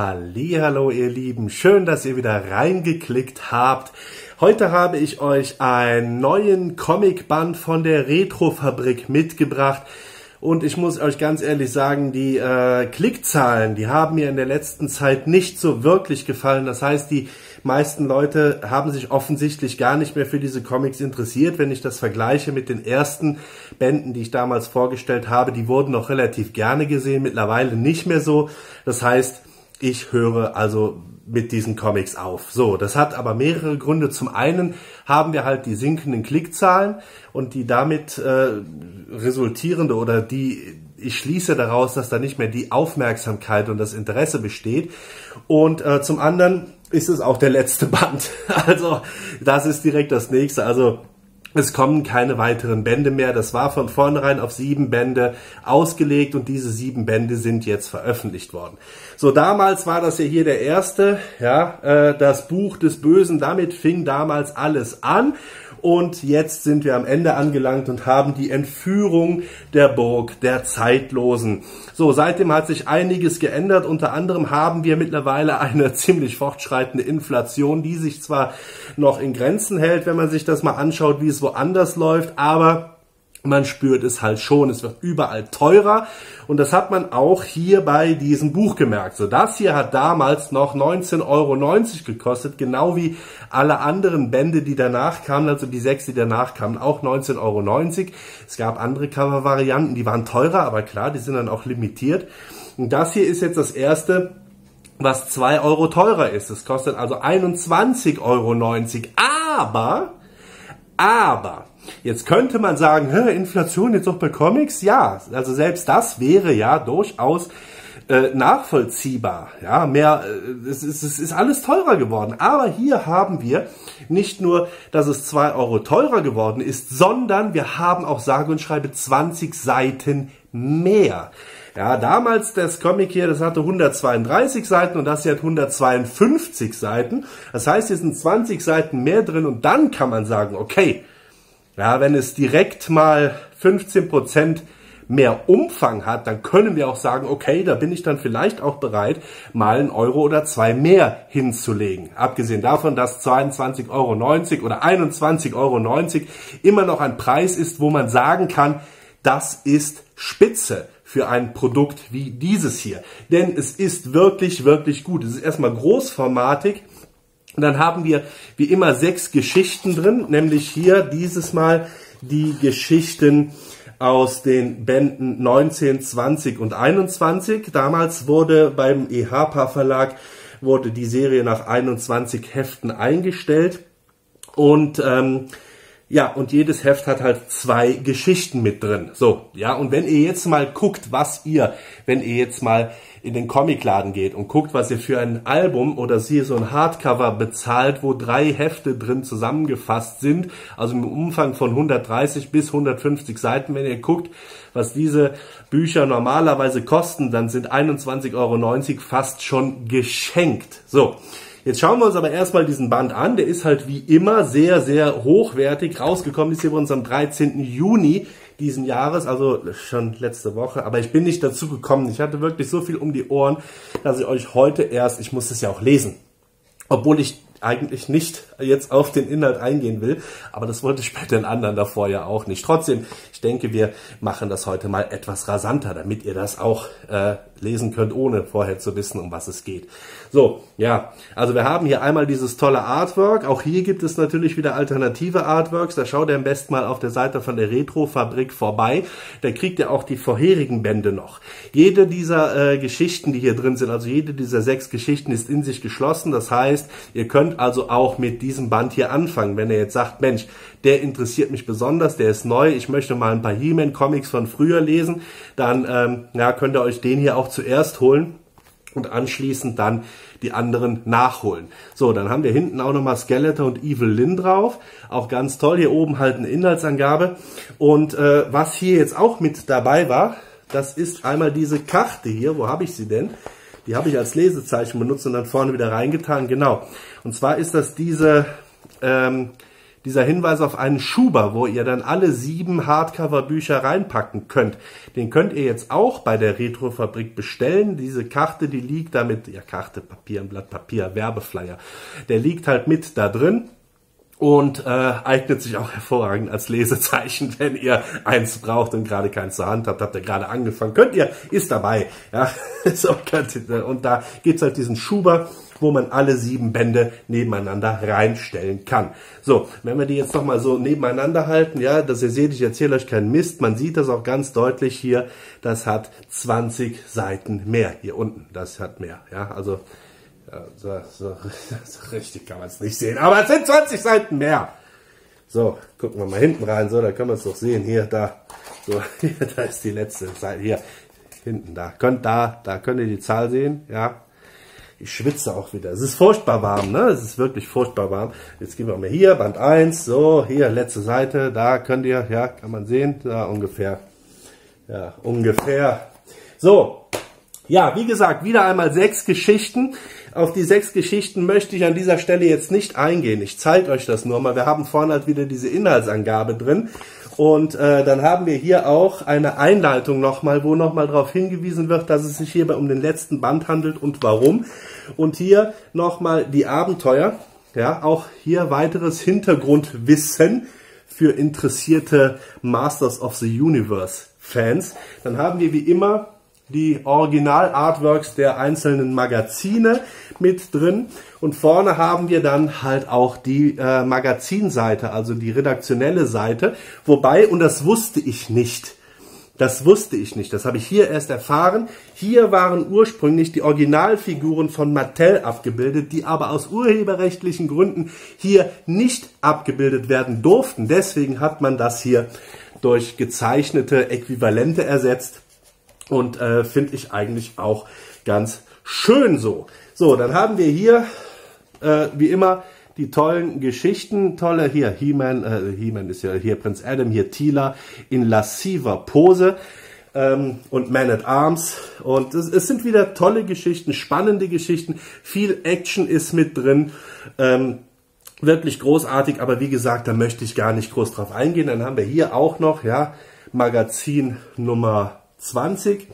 Hallo, ihr Lieben, schön, dass ihr wieder reingeklickt habt. Heute habe ich euch einen neuen Comicband von der Retrofabrik mitgebracht. Und ich muss euch ganz ehrlich sagen, die äh, Klickzahlen, die haben mir in der letzten Zeit nicht so wirklich gefallen. Das heißt, die meisten Leute haben sich offensichtlich gar nicht mehr für diese Comics interessiert. Wenn ich das vergleiche mit den ersten Bänden, die ich damals vorgestellt habe, die wurden noch relativ gerne gesehen, mittlerweile nicht mehr so. Das heißt, ich höre also mit diesen Comics auf. So, das hat aber mehrere Gründe. Zum einen haben wir halt die sinkenden Klickzahlen und die damit äh, resultierende oder die ich schließe daraus, dass da nicht mehr die Aufmerksamkeit und das Interesse besteht. Und äh, zum anderen ist es auch der letzte Band. Also das ist direkt das nächste. Also es kommen keine weiteren Bände mehr. Das war von vornherein auf sieben Bände ausgelegt und diese sieben Bände sind jetzt veröffentlicht worden. So, damals war das ja hier der erste, ja, äh, das Buch des Bösen. Damit fing damals alles an. Und jetzt sind wir am Ende angelangt und haben die Entführung der Burg der Zeitlosen. So, seitdem hat sich einiges geändert. Unter anderem haben wir mittlerweile eine ziemlich fortschreitende Inflation, die sich zwar noch in Grenzen hält, wenn man sich das mal anschaut, wie es woanders läuft, aber man spürt es halt schon, es wird überall teurer und das hat man auch hier bei diesem Buch gemerkt. So, das hier hat damals noch 19,90 Euro gekostet, genau wie alle anderen Bände, die danach kamen, also die sechs, die danach kamen, auch 19,90 Euro. Es gab andere Cover-Varianten, die waren teurer, aber klar, die sind dann auch limitiert. Und das hier ist jetzt das erste, was 2 Euro teurer ist. Es kostet also 21,90 Euro. Aber, aber, Jetzt könnte man sagen, Hä, Inflation jetzt auch bei Comics? Ja, also selbst das wäre ja durchaus äh, nachvollziehbar. Ja, mehr, äh, es, ist, es ist alles teurer geworden. Aber hier haben wir nicht nur, dass es zwei Euro teurer geworden ist, sondern wir haben auch sage und schreibe 20 Seiten mehr. Ja, damals das Comic hier, das hatte 132 Seiten und das hier hat 152 Seiten. Das heißt, hier sind 20 Seiten mehr drin und dann kann man sagen, okay, ja, wenn es direkt mal 15 Prozent mehr Umfang hat, dann können wir auch sagen, okay, da bin ich dann vielleicht auch bereit, mal einen Euro oder zwei mehr hinzulegen. Abgesehen davon, dass 22,90 Euro oder 21,90 Euro immer noch ein Preis ist, wo man sagen kann, das ist Spitze für ein Produkt wie dieses hier. Denn es ist wirklich, wirklich gut. Es ist erstmal großformatig und dann haben wir wie immer sechs Geschichten drin, nämlich hier dieses Mal die Geschichten aus den Bänden 19, 20 und 21. Damals wurde beim EHPA Verlag wurde die Serie nach 21 Heften eingestellt und ähm, ja, und jedes Heft hat halt zwei Geschichten mit drin. So, ja, und wenn ihr jetzt mal guckt, was ihr, wenn ihr jetzt mal in den Comicladen geht und guckt, was ihr für ein Album oder sie so ein Hardcover bezahlt, wo drei Hefte drin zusammengefasst sind, also im Umfang von 130 bis 150 Seiten, wenn ihr guckt, was diese Bücher normalerweise kosten, dann sind 21,90 Euro fast schon geschenkt. So. Jetzt schauen wir uns aber erstmal diesen Band an. Der ist halt wie immer sehr, sehr hochwertig. Rausgekommen ist hier bei uns am 13. Juni diesen Jahres, also schon letzte Woche. Aber ich bin nicht dazu gekommen. Ich hatte wirklich so viel um die Ohren, dass ich euch heute erst, ich muss es ja auch lesen. Obwohl ich eigentlich nicht jetzt auf den Inhalt eingehen will, aber das wollte ich bei den anderen davor ja auch nicht. Trotzdem, ich denke, wir machen das heute mal etwas rasanter, damit ihr das auch äh, lesen könnt, ohne vorher zu wissen, um was es geht. So, ja, also wir haben hier einmal dieses tolle Artwork. Auch hier gibt es natürlich wieder alternative Artworks. Da schaut ihr am besten mal auf der Seite von der Retro-Fabrik vorbei. Da kriegt ihr auch die vorherigen Bände noch. Jede dieser äh, Geschichten, die hier drin sind, also jede dieser sechs Geschichten ist in sich geschlossen. Das heißt, ihr könnt also auch mit diesem Band hier anfangen. Wenn ihr jetzt sagt, Mensch, der interessiert mich besonders, der ist neu, ich möchte mal ein paar He-Man-Comics von früher lesen, dann ähm, ja, könnt ihr euch den hier auch zuerst holen und anschließend dann die anderen nachholen. So, dann haben wir hinten auch nochmal Skeletor und Evil Lynn drauf. Auch ganz toll. Hier oben halt eine Inhaltsangabe. Und äh, was hier jetzt auch mit dabei war, das ist einmal diese Karte hier. Wo habe ich sie denn? Die habe ich als Lesezeichen benutzt und dann vorne wieder reingetan. Genau. Und zwar ist das diese ähm, dieser Hinweis auf einen Schuber, wo ihr dann alle sieben Hardcover-Bücher reinpacken könnt. Den könnt ihr jetzt auch bei der Retrofabrik bestellen. Diese Karte, die liegt damit, ja Karte, Papier, ein Blatt Papier, Werbeflyer, der liegt halt mit da drin und äh, eignet sich auch hervorragend als Lesezeichen, wenn ihr eins braucht und gerade keins zur Hand habt, habt ihr gerade angefangen, könnt ihr, ist dabei, ja, so ihr, und da gibt's halt diesen Schuber, wo man alle sieben Bände nebeneinander reinstellen kann. So, wenn wir die jetzt nochmal so nebeneinander halten, ja, dass ihr seht, ich erzähle euch keinen Mist, man sieht das auch ganz deutlich hier, das hat 20 Seiten mehr hier unten, das hat mehr, ja, also so, so, so richtig kann man es nicht sehen, aber es sind 20 Seiten mehr. So, gucken wir mal hinten rein, so, da können wir es doch sehen, hier, da, so, hier, da ist die letzte Seite, hier, hinten, da, könnt, da, da könnt ihr die Zahl sehen, ja, ich schwitze auch wieder. Es ist furchtbar warm, ne? Es ist wirklich furchtbar warm. Jetzt gehen wir mal hier, Band 1, so, hier, letzte Seite, da könnt ihr, ja, kann man sehen, da ungefähr. Ja, ungefähr. So, ja, wie gesagt, wieder einmal sechs Geschichten. Auf die sechs Geschichten möchte ich an dieser Stelle jetzt nicht eingehen. Ich zeige euch das nur mal. Wir haben vorne halt wieder diese Inhaltsangabe drin. Und äh, dann haben wir hier auch eine Einleitung nochmal, wo nochmal darauf hingewiesen wird, dass es sich hierbei um den letzten Band handelt und warum. Und hier nochmal die Abenteuer. Ja, auch hier weiteres Hintergrundwissen für interessierte Masters of the Universe Fans. Dann haben wir wie immer die Original-Artworks der einzelnen Magazine mit drin. Und vorne haben wir dann halt auch die äh, Magazinseite, also die redaktionelle Seite. Wobei, und das wusste ich nicht, das wusste ich nicht, das habe ich hier erst erfahren. Hier waren ursprünglich die Originalfiguren von Mattel abgebildet, die aber aus urheberrechtlichen Gründen hier nicht abgebildet werden durften. Deswegen hat man das hier durch gezeichnete Äquivalente ersetzt und äh, finde ich eigentlich auch ganz schön so. So, dann haben wir hier, äh, wie immer, die tollen Geschichten, tolle hier, He-Man, äh, He-Man ist ja hier Prinz Adam, hier Tila in lassiver Pose ähm, und Man at Arms. Und es, es, sind wieder tolle Geschichten, spannende Geschichten, viel Action ist mit drin. Ähm, wirklich großartig, aber wie gesagt, da möchte ich gar nicht groß drauf eingehen. Dann haben wir hier auch noch, ja, Magazin Nummer 20.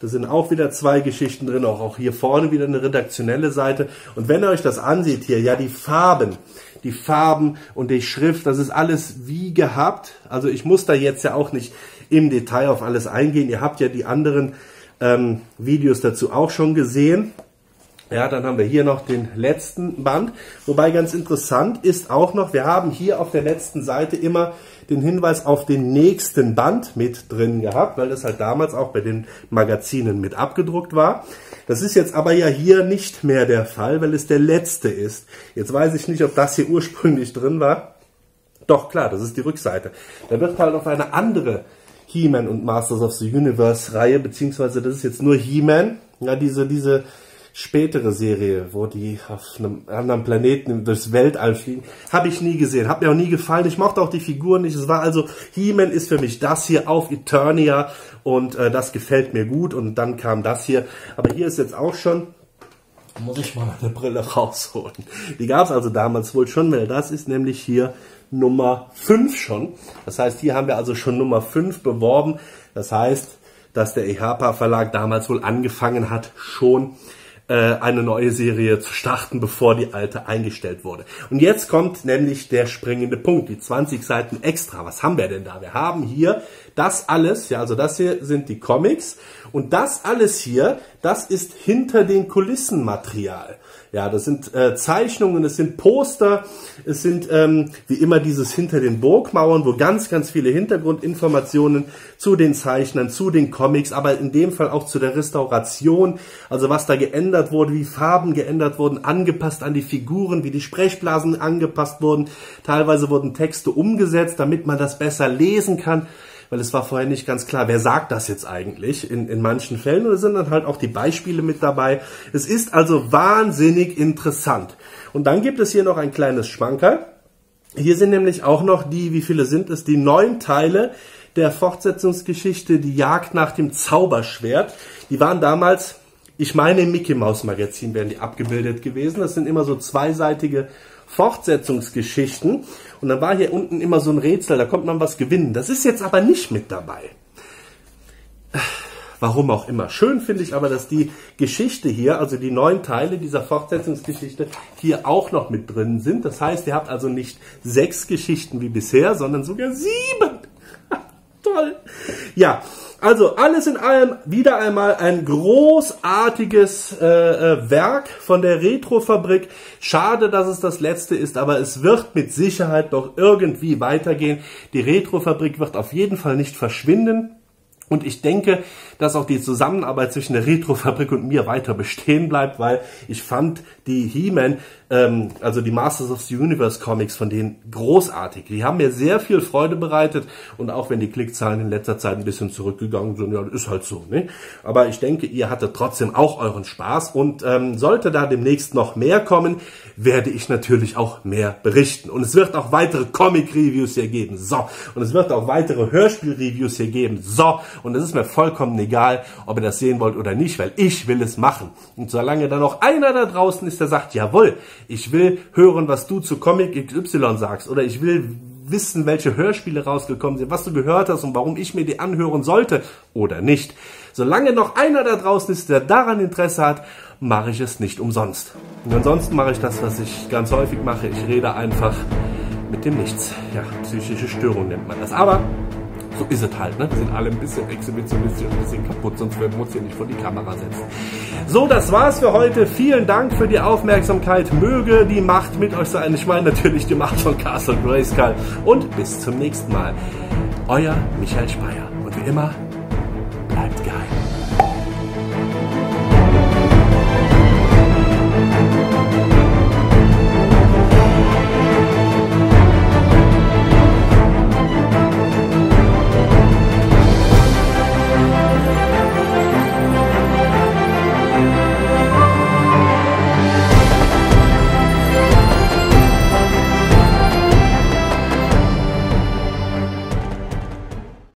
Da sind auch wieder zwei Geschichten drin, auch, auch hier vorne wieder eine redaktionelle Seite. Und wenn ihr euch das ansieht hier, ja, die Farben, die Farben und die Schrift, das ist alles wie gehabt. Also ich muss da jetzt ja auch nicht im Detail auf alles eingehen. Ihr habt ja die anderen ähm, Videos dazu auch schon gesehen. Ja, dann haben wir hier noch den letzten Band. Wobei ganz interessant ist auch noch, wir haben hier auf der letzten Seite immer den Hinweis auf den nächsten Band mit drin gehabt, weil das halt damals auch bei den Magazinen mit abgedruckt war. Das ist jetzt aber ja hier nicht mehr der Fall, weil es der letzte ist. Jetzt weiß ich nicht, ob das hier ursprünglich drin war. Doch, klar, das ist die Rückseite. Da wird halt auf eine andere He-Man und Masters of the Universe Reihe, beziehungsweise das ist jetzt nur He-Man, ja, diese, diese spätere Serie, wo die auf einem anderen Planeten durchs Weltall fliegen, habe ich nie gesehen, hat mir auch nie gefallen. Ich mochte auch die Figuren nicht. Es war also He-Man ist für mich das hier auf Eternia und äh, das gefällt mir gut. Und dann kam das hier, aber hier ist jetzt auch schon muss ich mal eine Brille rausholen. Die gab es also damals wohl schon, weil das ist nämlich hier Nummer 5 schon. Das heißt, hier haben wir also schon Nummer 5 beworben. Das heißt, dass der EHPA Verlag damals wohl angefangen hat, schon äh, eine neue Serie zu starten, bevor die alte eingestellt wurde. Und jetzt kommt nämlich der springende Punkt, die 20 Seiten extra. Was haben wir denn da? Wir haben hier das alles, ja, also das hier sind die Comics und das alles hier, das ist hinter den Kulissen Material. Ja, das sind äh, Zeichnungen, es sind Poster, es sind ähm, wie immer dieses hinter den Burgmauern, wo ganz, ganz viele Hintergrundinformationen zu den Zeichnern, zu den Comics, aber in dem Fall auch zu der Restauration, also was da geändert wurde, wie Farben geändert wurden, angepasst an die Figuren, wie die Sprechblasen angepasst wurden. Teilweise wurden Texte umgesetzt, damit man das besser lesen kann weil es war vorher nicht ganz klar, wer sagt das jetzt eigentlich in, in manchen Fällen. Und es sind dann halt auch die Beispiele mit dabei. Es ist also wahnsinnig interessant. Und dann gibt es hier noch ein kleines Schwankerl. Hier sind nämlich auch noch die, wie viele sind es, die neun Teile der Fortsetzungsgeschichte Die Jagd nach dem Zauberschwert. Die waren damals, ich meine im Mickey Mouse Magazin wären die abgebildet gewesen. Das sind immer so zweiseitige Fortsetzungsgeschichten. Und dann war hier unten immer so ein Rätsel, da kommt man was gewinnen. Das ist jetzt aber nicht mit dabei. Warum auch immer. Schön finde ich aber, dass die Geschichte hier, also die neun Teile dieser Fortsetzungsgeschichte, hier auch noch mit drin sind. Das heißt, ihr habt also nicht sechs Geschichten wie bisher, sondern sogar sieben. Toll. Ja, also alles in allem wieder einmal ein großartiges äh, äh, Werk von der Retrofabrik. Schade, dass es das letzte ist, aber es wird mit Sicherheit doch irgendwie weitergehen. Die Retrofabrik wird auf jeden Fall nicht verschwinden. Und ich denke, dass auch die Zusammenarbeit zwischen der Retrofabrik und mir weiter bestehen bleibt, weil ich fand die He-Man, ähm, also die Masters of the Universe Comics von denen großartig. Die haben mir sehr viel Freude bereitet und auch wenn die Klickzahlen in letzter Zeit ein bisschen zurückgegangen sind, ja, ist halt so. Ne? Aber ich denke, ihr hattet trotzdem auch euren Spaß und ähm, sollte da demnächst noch mehr kommen, werde ich natürlich auch mehr berichten. Und es wird auch weitere Comic-Reviews hier geben. So. Und es wird auch weitere Hörspiel-Reviews hier geben. So. Und es ist mir vollkommen egal, ob ihr das sehen wollt oder nicht, weil ich will es machen. Und solange da noch einer da draußen ist, der sagt, jawohl, ich will hören, was du zu Comic XY sagst, oder ich will wissen, welche Hörspiele rausgekommen sind, was du gehört hast und warum ich mir die anhören sollte oder nicht. Solange noch einer da draußen ist, der daran Interesse hat, mache ich es nicht umsonst. Und ansonsten mache ich das, was ich ganz häufig mache. Ich rede einfach mit dem Nichts. Ja, psychische Störung nennt man das. Aber so ist es halt, ne? Wir sind alle ein bisschen exhibitionistisch, ein bisschen kaputt, sonst würden wir uns hier nicht vor die Kamera setzen. So, das war's für heute. Vielen Dank für die Aufmerksamkeit. Möge die Macht mit euch sein. Ich meine natürlich die Macht von Castle Grayskull. Und bis zum nächsten Mal. Euer Michael Speyer. Und wie immer,